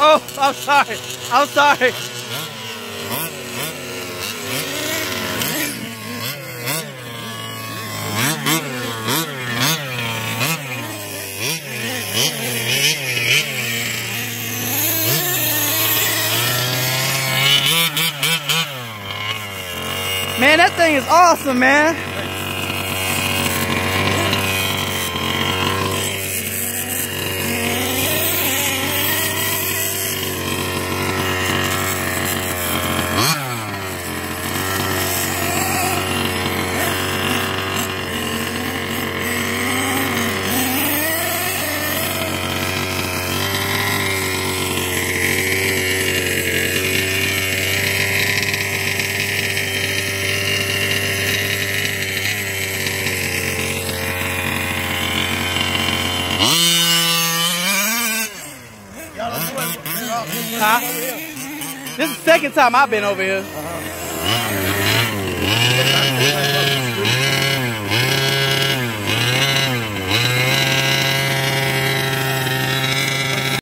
Oh, I'm sorry. I'm sorry. Man, that thing is awesome, man. Huh? This is the second time I've been over here.